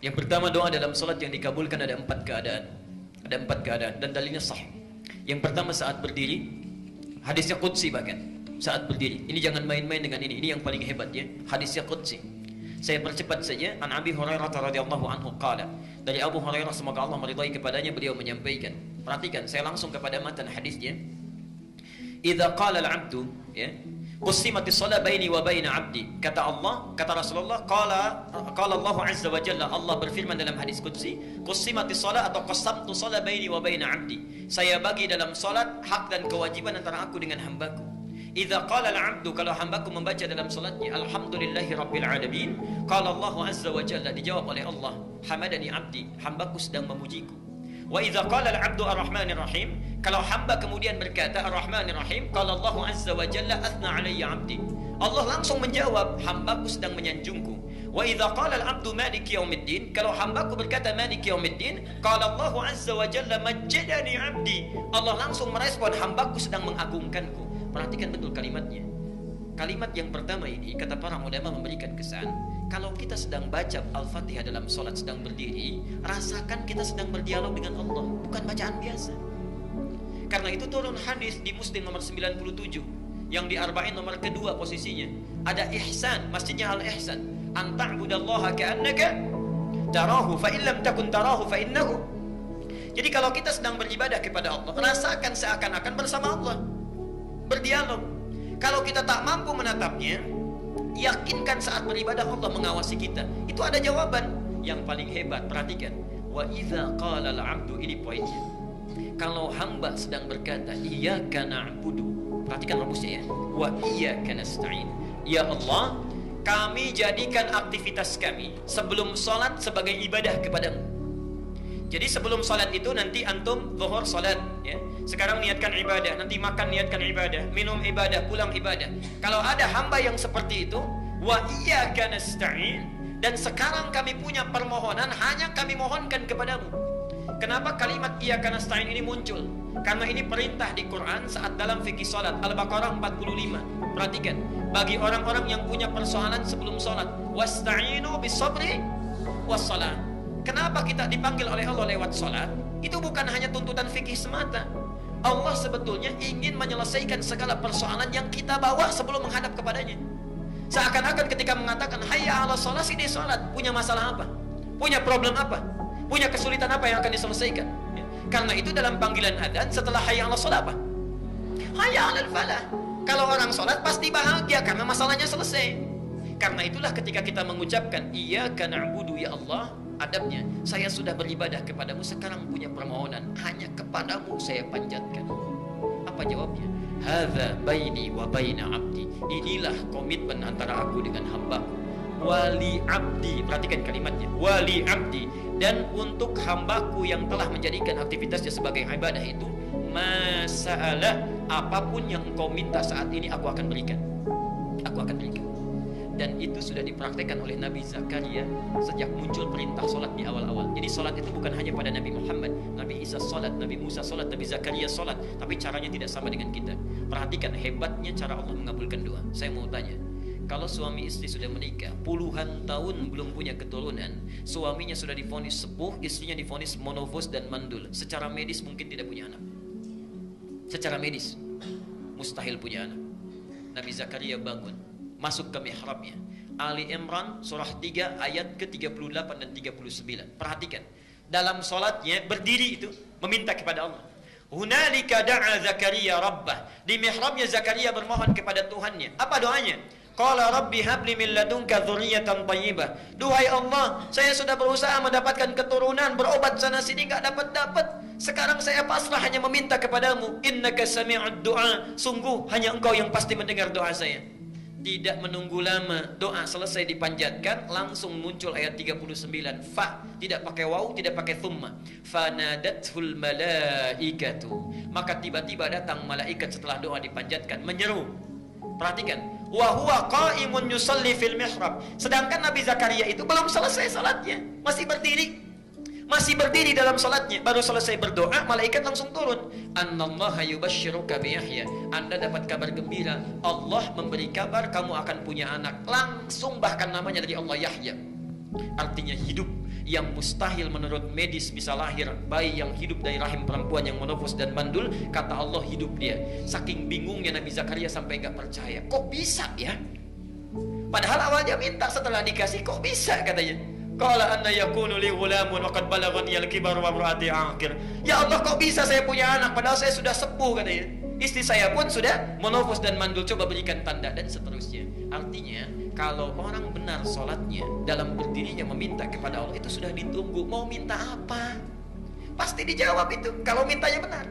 Yang pertama doa dalam salat yang dikabulkan ada empat keadaan. Ada empat keadaan dan dalilnya sah. Yang pertama saat berdiri, hadisnya qudsi bahkan. Saat berdiri. Ini jangan main-main dengan ini. Ini yang paling hebat ya. Hadisnya qudsi. Saya percepat saja. An Abi Hurairah radhiyallahu anhu qala. Dari Abu Hurairah semoga Allah meridai kepadanya beliau menyampaikan. Perhatikan, saya langsung kepada matan hadisnya. Idza qala al-'abdu ya Qusimatis salat baini wa baina abdi. Kata Allah, kata Rasulullah, qala qala Allah azza wa jalla, Allah berfirman dalam hadis qudsi, qusimatis salat atau qasamtu salat baini wa baina abdi. Saya bagi dalam salat hak dan kewajiban antara aku dengan hambaku. Idza qala al-'abdu kalau hambaku membaca dalam salatnya alhamdulillahi rabbil alamin, qala Allah azza wa jalla dijawab oleh Allah, hamadani abdi, hambaku sedang memujiku. Wa idza qala al-'abdu ar-rahmanir rahim, kalau hamba kemudian berkata ar-rahmanir rahim, qala Allah azza wa jalla athna alayya 'abdi. Allah langsung menjawab, hambaku sedang menyanjungku. Wa idza qala al-'abdu maliki yaumiddin, kalau hambaku berkata maliki yaumiddin, qala Allah azza wa jalla majjadani 'abdi. Allah langsung merespon hambaku sedang mengagungkanku. Perhatikan betul kalimatnya. Kalimat yang pertama ini kata para ulama memberikan kesan kalau kita sedang baca Al-Fatihah dalam solat sedang berdiri, rasakan kita sedang berdialog dengan Allah, bukan bacaan biasa. Karena itu turun hadis di Muslim nomor 97 yang di Arba'in nomor kedua posisinya. Ada ihsan, masjidnya al-ihsan. An ta'budallaha ka'annaka tarahu fa illam takun tarahu fa innahu. Jadi kalau kita sedang beribadah kepada Allah, rasakan seakan-akan bersama Allah. Berdialog. Kalau kita tak mampu menatapnya, yakinkan saat beribadah Allah mengawasi kita. Itu ada jawaban yang paling hebat. Perhatikan. Wa idza qala al-'abdu ini poinnya. Kalau hamba sedang berkata, "Iyyaka na'budu." Perhatikan rumusnya ya. Wa iyyaka nasta'in. Ya Allah, kami jadikan aktivitas kami sebelum salat sebagai ibadah kepadamu. Jadi sebelum salat itu nanti antum zuhur salat ya. Sekarang niatkan ibadah, nanti makan niatkan ibadah, minum ibadah, pulang ibadah. Kalau ada hamba yang seperti itu, wa iyyaka nasta'in dan sekarang kami punya permohonan hanya kami mohonkan kepadamu. Kenapa kalimat iyyaka nasta'in ini muncul? Karena ini perintah di Quran saat dalam fikih salat Al-Baqarah 45. Perhatikan, bagi orang-orang yang punya persoalan sebelum salat, wasta'inu bis-sabri was-salat. Kenapa kita dipanggil oleh Allah lewat salat? Itu bukan hanya tuntutan fikih semata. Allah sebetulnya ingin menyelesaikan segala persoalan yang kita bawa sebelum menghadap kepadanya. Seakan-akan ketika mengatakan hayya ala salat ini salat, punya masalah apa? Punya problem apa? Punya kesulitan apa yang akan diselesaikan? Ya. Karena itu dalam panggilan adzan setelah hayya ala salat apa? Hayya ala falah. Kalau orang salat pasti bahagia karena masalahnya selesai. Karena itulah ketika kita mengucapkan iyyaka na'budu ya Allah, adabnya. Saya sudah beribadah kepadamu sekarang punya permohonan hanya kepadamu saya panjatkan. Apa jawabnya? Hadza baini wa baina abdi. Inilah komitmen antara aku dengan hamba wali abdi perhatikan kalimatnya. Wali abdi. Dan untuk hambaku yang telah menjadikan aktivitasnya sebagai ibadah itu masalah apa pun yang kau minta saat ini aku akan berikan. Aku akan berikan dan itu sudah dipraktekkan oleh Nabi Zakaria sejak muncul perintah solat di awal-awal. Jadi solat itu bukan hanya pada Nabi Muhammad, Nabi Isa solat, Nabi Musa solat, Nabi Zakaria solat, tapi caranya tidak sama dengan kita. Perhatikan hebatnya cara Allah mengabulkan doa. Saya mau tanya, kalau suami istri sudah menikah puluhan tahun belum punya keturunan, suaminya sudah difonis sepuh, istrinya difonis monofos dan mandul. Secara medis mungkin tidak punya anak. Secara medis mustahil punya anak. Nabi Zakaria bangun masuk ke mihrabnya. Ali Imran surah 3 ayat ke-38 dan 39. Perhatikan. Dalam solatnya berdiri itu meminta kepada Allah. Hunalika da'a Zakaria rabbah. Di mihrabnya Zakaria bermohon kepada Tuhannya. Apa doanya? Qala rabbi habli min ladunka dzurriyyatan thayyibah. Duhai Allah, saya sudah berusaha mendapatkan keturunan, berobat sana sini enggak dapat-dapat. Sekarang saya pasrah hanya meminta kepadamu. Innaka sami'ud du'a. Sungguh hanya engkau yang pasti mendengar doa saya tidak menunggu lama doa selesai dipanjatkan langsung muncul ayat 39 fa tidak pakai waw tidak pakai thumma. Fanadatul malaikatu. Maka tiba-tiba datang malaikat setelah doa dipanjatkan menyeru. Perhatikan. Wa huwa qaimun yusalli fil mihrab. Sedangkan Nabi Zakaria itu belum selesai salatnya. Masih berdiri masih berdiri dalam salatnya. Baru selesai berdoa malaikat langsung turun. Annallaha yubashshiruka Anda dapat kabar gembira. Allah memberi kabar kamu akan punya anak. Langsung bahkan namanya dari Allah Yahya. Artinya hidup yang mustahil menurut medis bisa lahir bayi yang hidup dari rahim perempuan yang monofos dan mandul kata Allah hidup dia. Saking bingungnya Nabi Zakaria sampai nggak percaya. Kok bisa ya? Padahal awalnya minta setelah dikasih kok bisa katanya Qala anna yakunu li ghulamun wa qad balaghani al-kibar wa imraati. Ya Allah kok bisa saya punya anak padahal saya sudah sepuh katanya. Istri saya pun sudah monofos dan mandul coba berikan tanda dan seterusnya. Artinya kalau orang benar sholatnya dalam berdirinya meminta kepada Allah itu sudah ditunggu mau minta apa pasti dijawab itu kalau mintanya benar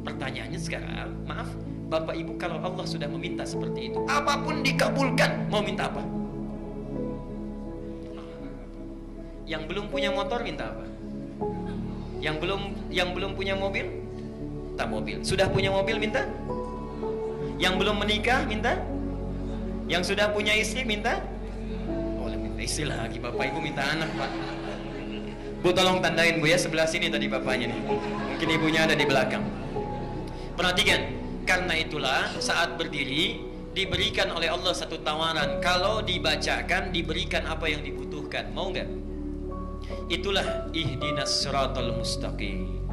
pertanyaannya sekarang maaf Bapak Ibu kalau Allah sudah meminta seperti itu apa pun dikabulkan mau minta apa yang belum punya motor minta apa yang belum yang belum punya mobil minta mobil sudah punya mobil minta yang belum menikah minta yang sudah punya istri minta? Oh, minta istri lagi. Bapak Ibu minta anak, Pak. Bu tolong tandain Bu ya sebelah sini tadi bapaknya nih. Mungkin ibunya ada di belakang. Perhatikan, karena itulah saat berdiri diberikan oleh Allah satu tawaran. Kalau dibacakan diberikan apa yang dibutuhkan. Mau nggak? Itulah ihdinas siratal mustaqim.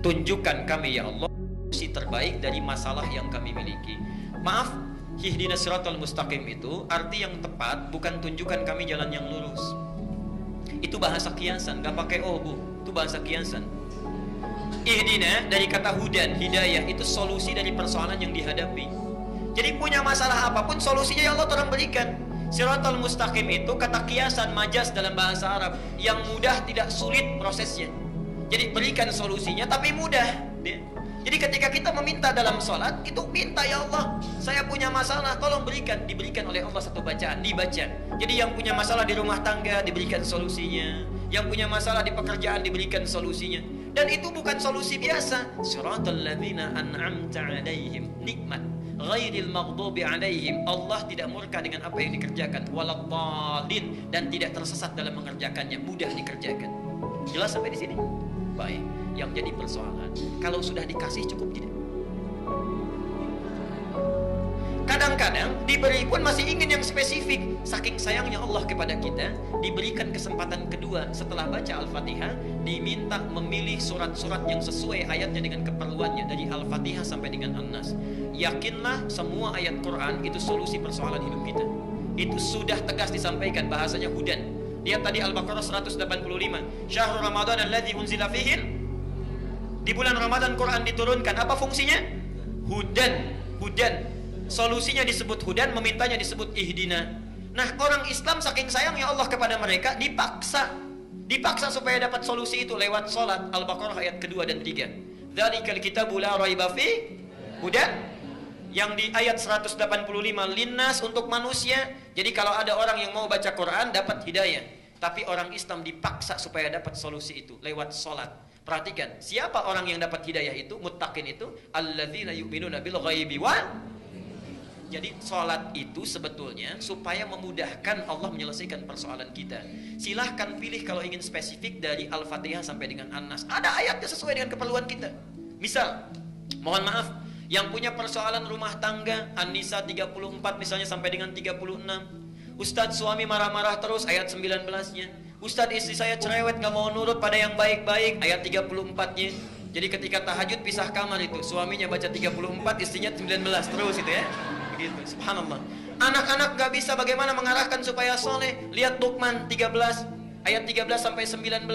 Tunjukkan kami ya Allah si terbaik dari masalah yang kami miliki. Maaf, Ihdina siratal mustaqim itu arti yang tepat bukan tunjukkan kami jalan yang lurus. Itu bahasa kiasan, gak pakai oh bu, itu bahasa kiasan. Ihdina dari kata hudan, hidayah itu solusi dari persoalan yang dihadapi. Jadi punya masalah apa pun solusinya ya Allah tolong berikan. Siratal mustaqim itu kata kiasan majas dalam bahasa Arab yang mudah tidak sulit prosesnya. Jadi berikan solusinya tapi mudah. Jadi ketika kita meminta dalam sholat itu minta ya Allah, saya punya masalah, tolong berikan, diberikan oleh Allah satu bacaan, dibaca. Jadi yang punya masalah di rumah tangga diberikan solusinya, yang punya masalah di pekerjaan diberikan solusinya. Dan itu bukan solusi biasa. Suratul ladzina an'amta 'alaihim nikmat ghairil maghdubi 'alaihim. Allah tidak murka dengan apa yang dikerjakan, waladhdallin dan tidak tersesat dalam mengerjakannya, mudah dikerjakan. Jelas sampai di sini? Baik yang jadi persoalan. Kalau sudah dikasih cukup tidak? Kadang-kadang diberi pun masih ingin yang spesifik. Saking sayangnya Allah kepada kita, diberikan kesempatan kedua setelah baca Al-Fatihah, diminta memilih surat-surat yang sesuai ayatnya dengan keperluannya dari Al-Fatihah sampai dengan An-Nas. Yakinlah semua ayat Quran itu solusi persoalan hidup kita. Itu sudah tegas disampaikan bahasanya hudan. Lihat tadi Al-Baqarah 185. Syahrul Ramadan alladzi unzila fihi di bulan Ramadan Quran diturunkan. Apa fungsinya? Hudan. Hudan. Solusinya disebut hudan, memintanya disebut ihdina. Nah, orang Islam saking sayangnya Allah kepada mereka dipaksa. Dipaksa supaya dapat solusi itu lewat salat. Al-Baqarah ayat kedua dan tiga. Dzalikal kitabu la raiba fi hudan yang di ayat 185 linnas untuk manusia. Jadi kalau ada orang yang mau baca Quran dapat hidayah. Tapi orang Islam dipaksa supaya dapat solusi itu lewat salat. Perhatikan, siapa orang yang dapat hidayah itu? Muttaqin itu alladzina yu'minuna bil ghaibi wa jadi sholat itu sebetulnya supaya memudahkan Allah menyelesaikan persoalan kita. Silahkan pilih kalau ingin spesifik dari Al-Fatihah sampai dengan An-Nas. Ada ayatnya sesuai dengan keperluan kita. Misal, mohon maaf, yang punya persoalan rumah tangga, An-Nisa 34 misalnya sampai dengan 36. Ustadz suami marah-marah terus ayat 19-nya. Ustadz istri saya cerewet gak mau nurut pada yang baik-baik ayat 34-nya. Jadi ketika tahajud pisah kamar itu, suaminya baca 34, istrinya 19 terus itu ya. Begitu, subhanallah. Anak-anak gak bisa bagaimana mengarahkan supaya soleh. Lihat Luqman 13 ayat 13 sampai 19.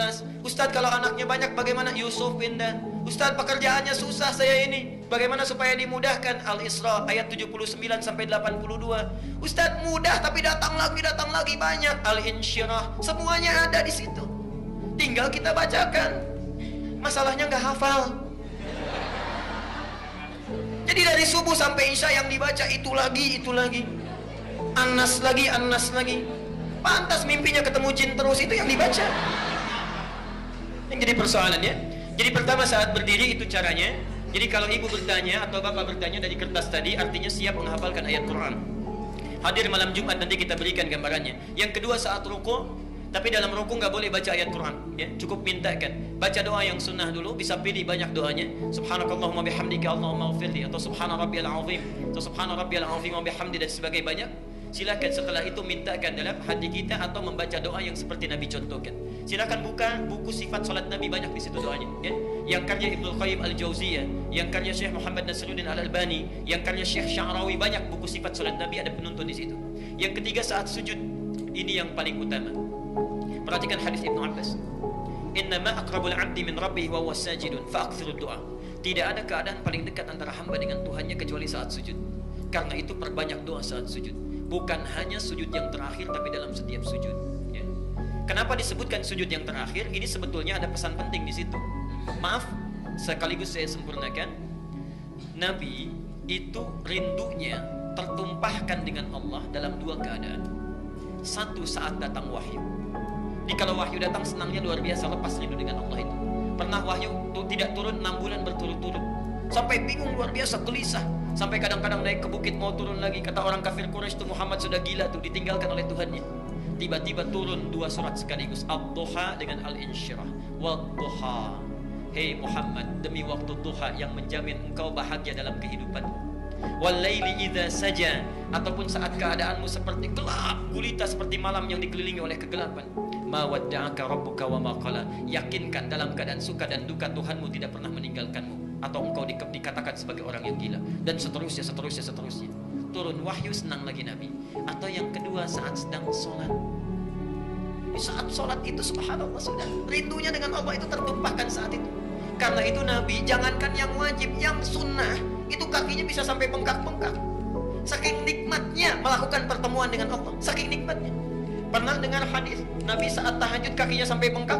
Ustadz kalau anaknya banyak bagaimana Yusuf pindah. Ustadz pekerjaannya susah saya ini. Bagaimana supaya dimudahkan Al-Isra ayat 79 sampai 82. Ustadz mudah tapi datang lagi datang lagi banyak Al-Insyirah semuanya ada di situ. Tinggal kita bacakan. Masalahnya nggak hafal. Jadi dari subuh sampai isya yang dibaca itu lagi itu lagi. Anas lagi Anas lagi. Pantas mimpinya ketemu jin terus itu yang dibaca. Yang jadi persoalannya. Jadi pertama saat berdiri itu caranya jadi kalau ibu bertanya atau bapak bertanya dari kertas tadi artinya siap menghafalkan ayat Quran. Hadir malam Jumat nanti kita berikan gambarannya. Yang kedua saat ruku, tapi dalam ruku nggak boleh baca ayat Quran, ya cukup mintakan. Baca doa yang sunnah dulu, bisa pilih banyak doanya. Subhanakallahumma bihamdika Allahumma ghfirli atau subhana azim atau subhana rabbiyal azim wa bihamdi dan sebagai banyak. Silakan setelah itu mintakan dalam hati kita atau membaca doa yang seperti Nabi contohkan. Silakan buka buku sifat salat Nabi banyak di situ doanya. Ya. Yang karya Ibnu Qayyim Al Jauziyah, yang karya Syekh Muhammad Nasruddin Al Albani, yang karya Syekh Sya'rawi banyak buku sifat salat Nabi ada penuntun di situ. Yang ketiga saat sujud ini yang paling utama. Perhatikan hadis Ibnu Abbas. Innama aqrabul 'abdi min rabbih wa huwa sajidun du'a. Tidak ada keadaan paling dekat antara hamba dengan Tuhannya kecuali saat sujud. Karena itu perbanyak doa saat sujud bukan hanya sujud yang terakhir tapi dalam setiap sujud ya. kenapa disebutkan sujud yang terakhir? Ini sebetulnya ada pesan penting di situ. Maaf sekaligus saya sempurnakan. Nabi itu rindunya tertumpahkan dengan Allah dalam dua keadaan. Satu saat datang wahyu. Jadi kalau wahyu datang senangnya luar biasa lepas rindu dengan Allah itu. Pernah wahyu tidak turun enam bulan berturut-turut sampai bingung luar biasa gelisah Sampai kadang-kadang naik ke bukit mau turun lagi. Kata orang kafir Quraisy itu Muhammad sudah gila tuh ditinggalkan oleh Tuhannya. Tiba-tiba turun dua surat sekaligus. Ad-Duha dengan Al-Insyirah. Wad-Duha. Hei Muhammad, demi waktu duha yang menjamin engkau bahagia dalam kehidupan. Walaili idza saja ataupun saat keadaanmu seperti gelap gulita seperti malam yang dikelilingi oleh kegelapan. Ma rabbuka wa. Yakinkan dalam keadaan suka dan duka Tuhanmu tidak pernah meninggalkanmu atau engkau di, dikatakan sebagai orang yang gila. Dan seterusnya seterusnya seterusnya. Turun wahyu senang lagi Nabi. Atau yang kedua saat sedang sholat. Saat sholat itu subhanallah sudah rindunya dengan Allah itu tertumpahkan saat itu. Karena itu Nabi jangankan yang wajib yang sunnah itu kakinya bisa sampai bengkak-bengkak. Saking nikmatnya melakukan pertemuan dengan Allah. Saking nikmatnya. Pernah dengar hadis Nabi saat tahajud kakinya sampai bengkak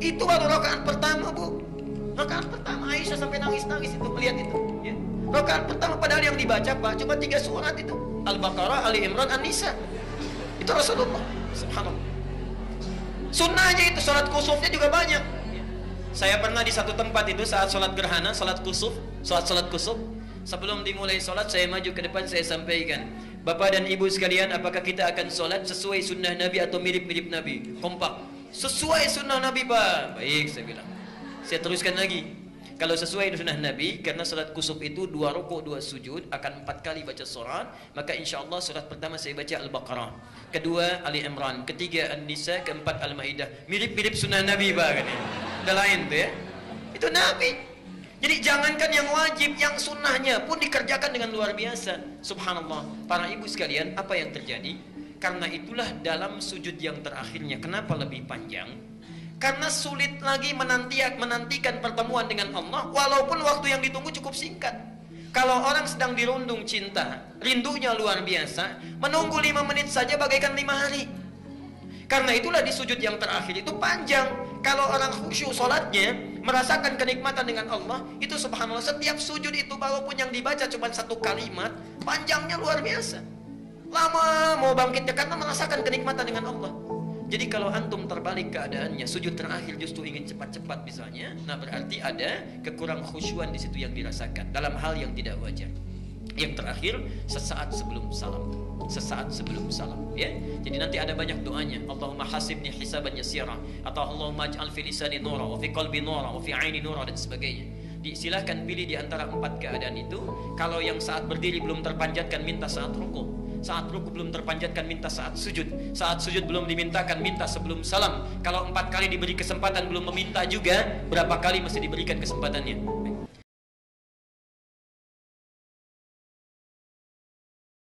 itu baru rakaat pertama bu Rakaat pertama Aisyah sampai nangis-nangis itu melihat itu. Ya. Rakaat pertama padahal yang dibaca Pak cuma tiga surat itu. Al-Baqarah, Ali Imran, An-Nisa. Itu Rasulullah. Subhanallah. Sunnahnya itu sholat kusufnya juga banyak. Saya pernah di satu tempat itu saat sholat gerhana, sholat kusuf, sholat sholat kusuf. Sebelum dimulai sholat saya maju ke depan saya sampaikan Bapak dan ibu sekalian apakah kita akan sholat sesuai sunnah Nabi atau mirip-mirip Nabi? Kompak. Sesuai sunnah Nabi Pak. Baik saya bilang. Saya teruskan lagi. Kalau sesuai sunnah Nabi, karena salat kusuf itu dua rukuk dua sujud, akan empat kali baca surat, maka insya Allah surat pertama saya baca Al-Baqarah, kedua Ali Imran, ketiga An-Nisa, keempat Al-Maidah. Mirip-mirip sunnah Nabi bah kan Ada lain tuh ya. Itu Nabi. Jadi jangankan yang wajib, yang sunnahnya pun dikerjakan dengan luar biasa. Subhanallah. Para ibu sekalian, apa yang terjadi? Karena itulah dalam sujud yang terakhirnya, kenapa lebih panjang? Karena sulit lagi menanti, menantikan pertemuan dengan Allah walaupun waktu yang ditunggu cukup singkat. Kalau orang sedang dirundung cinta, rindunya luar biasa, menunggu lima menit saja bagaikan lima hari. Karena itulah di sujud yang terakhir itu panjang. Kalau orang khusyuk sholatnya, merasakan kenikmatan dengan Allah, itu subhanallah setiap sujud itu walaupun yang dibaca cuma satu kalimat, panjangnya luar biasa. Lama mau bangkitnya karena merasakan kenikmatan dengan Allah. Jadi kalau antum terbalik keadaannya, sujud terakhir justru ingin cepat-cepat misalnya, nah berarti ada kekurang khusyuan di situ yang dirasakan dalam hal yang tidak wajar. Yang terakhir sesaat sebelum salam. Sesaat sebelum salam, ya. Jadi nanti ada banyak doanya. Allahumma hasibni hisaban yasira atau Allahumma ij'al fi lisani nura wa fi qalbi nura wa fi aini nura dan sebagainya. Silakan pilih di antara empat keadaan itu. Kalau yang saat berdiri belum terpanjatkan minta saat rukuk saat ruku belum terpanjatkan minta saat sujud. Saat sujud belum dimintakan minta sebelum salam. Kalau empat kali diberi kesempatan belum meminta juga, berapa kali mesti diberikan kesempatannya?